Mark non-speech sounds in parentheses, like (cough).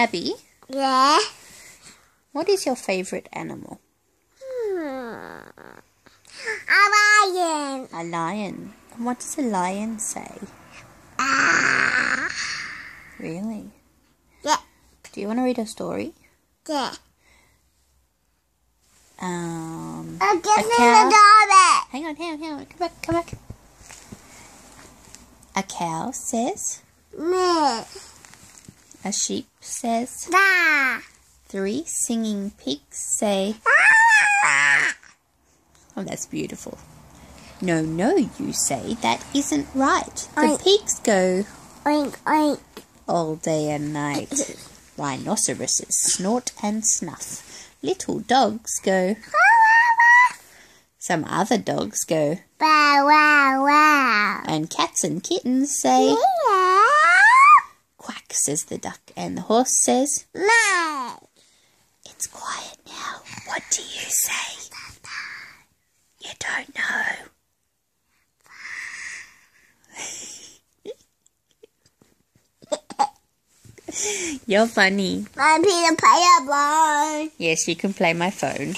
Abi, Yeah. what is your favourite animal? Hmm. A lion. A lion. And what does a lion say? Ah. Really? Yeah. Do you want to read a story? Yeah. Um, Uh, give A me cow? the dog. hang on, hang on, hang on. Come back, come back. A cow says, Me. A sheep says, Da. three singing pigs say. Oh, that's beautiful. No, no, you say, that isn't right. The I- pigs go Oink, oink. all day and night. Rhinoceroses snort and snuff. Little dogs go. Some other dogs go. Wow, wow, wow. And cats and kittens say. Yeah. Says the duck. And the horse says. Me. It's quiet now. What do you say? You don't know. (laughs) You're funny. My Peter Pan boy. Yes, you can play my phone.